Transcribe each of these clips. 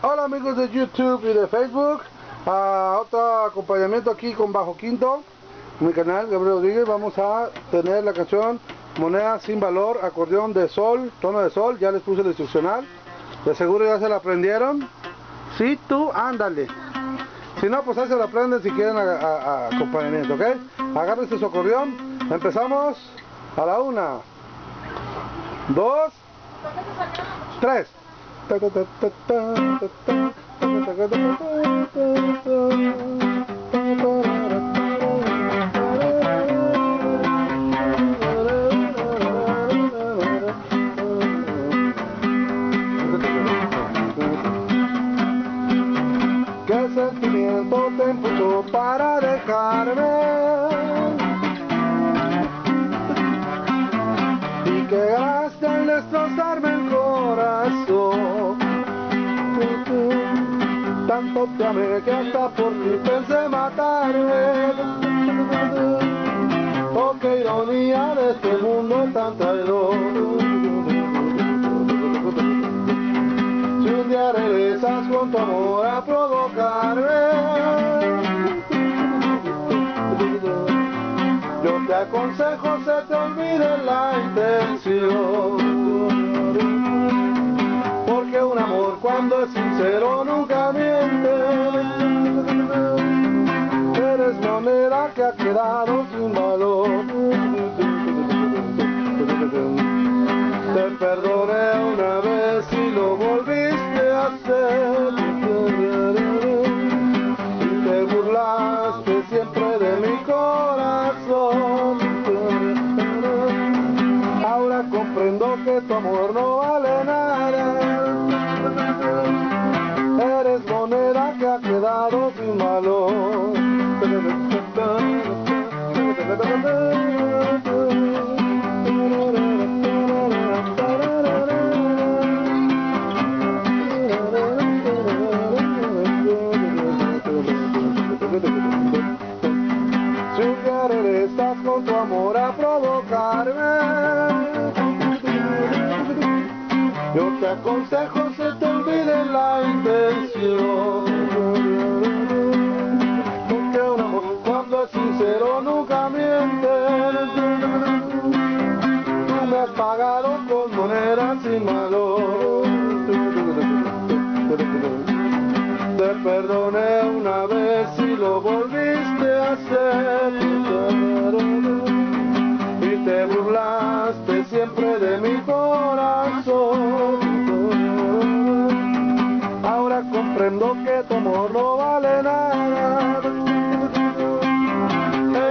Hola amigos de YouTube y de Facebook. A otro acompañamiento aquí con Bajo Quinto mi canal Gabriel Rodríguez. Vamos a tener la canción Moneda sin valor, acordeón de sol, tono de sol, ya les puse el instruccional. De seguro ya se la aprendieron. Si tú, ándale. Si no, pues ahí se la aprenden si quieren acompañamiento, ¿ok? Agárrense su acordeón. Empezamos a la una. Dos. Tres ¿Qué sentimiento te empujó para dejarme? Amé que hasta por ti pensé matarme. Oh, qué ironía de este mundo tan traidor. Si un día regresas con tu amor a provocarme, yo te aconsejo se te olvide la intención. Porque un amor cuando es sincero nunca que quedado sin valor. Te perdoné una vez y lo volviste a hacer. Y te burlaste siempre de mi corazón. Ahora comprendo que tu amor no vale nada. Eres moneda que ha quedado sin valor. Estás con tu amor a provocarme, yo te aconsejo se te olvide la intención. Pagado con monedas sin valor. Te perdoné una vez y lo volviste a hacer. Y te burlaste siempre de mi corazón. Ahora comprendo que tu amor no vale nada.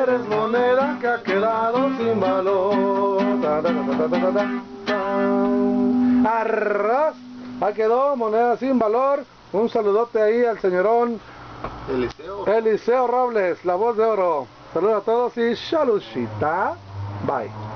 Eres moneda que ha quedado sin valor. Arroz. Ahí quedó, moneda sin valor. Un saludote ahí al señorón Eliseo. Eliseo Robles, la voz de oro. Saludos a todos y shalushita. Bye.